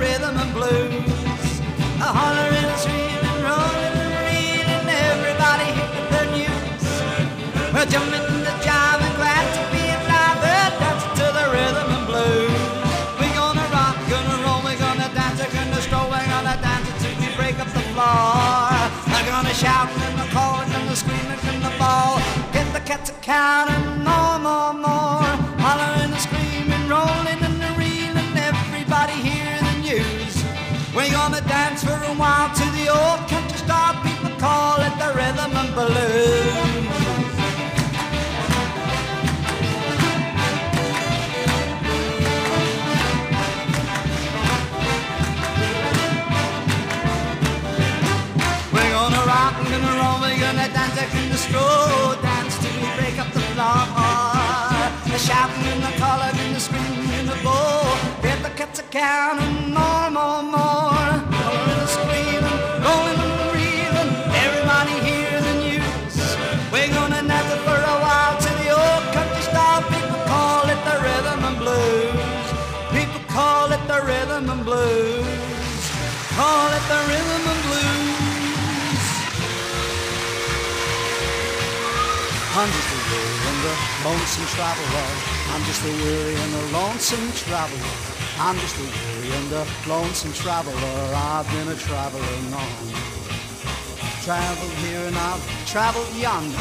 rhythm and blues. A hollering and screaming, rolling and reeling, everybody hear the news. We're jumping and the jiving, glad to be alive and dancing to the rhythm and blues. We're gonna rock, gonna roll, we're gonna dance, we're gonna stroll, we're gonna dance until we break up the floor. We're gonna shout and the calling and the screaming and the ball. Get the cats a counting more, more, more. A while to the old country star. People call it the rhythm and blues. We're gonna rock, we're gonna roll, we're gonna dance, we're gonna stroll, dance till we break up the floor. The shouting and the calling and the screaming and the bow. Get the cats a counting Call it the rhythm and blues. I'm just a weary and a lonesome traveler. I'm just a weary and a lonesome traveler. I'm just a weary and a lonesome traveler. I've been a traveler long. Traveled here and I've traveled yonder.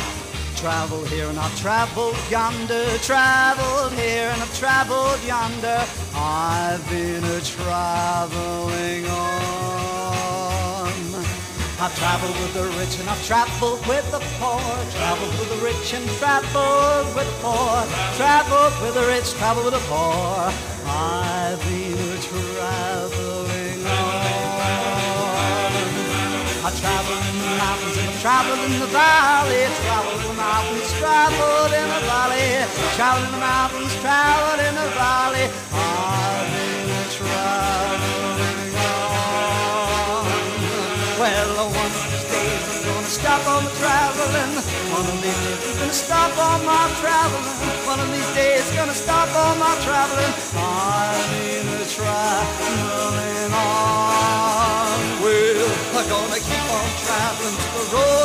Traveled here and I've traveled yonder. Traveled here and I've traveled yonder. I've been a traveling on. I've traveled with the rich and I've traveled with the poor. Traveled with the rich and traveled with the poor. Traveled with the rich, traveled with the poor. I've been traveling on. I traveled in the mountains and I traveled in the valley. Traveled in the mountains, traveled in the valley. Traveled in the mountains, traveled in the valley. Stop all my traveling. One of these days gonna stop all my traveling. One of these days gonna stop all my traveling. I've been a traveling on. Well, I'm gonna keep on traveling to the road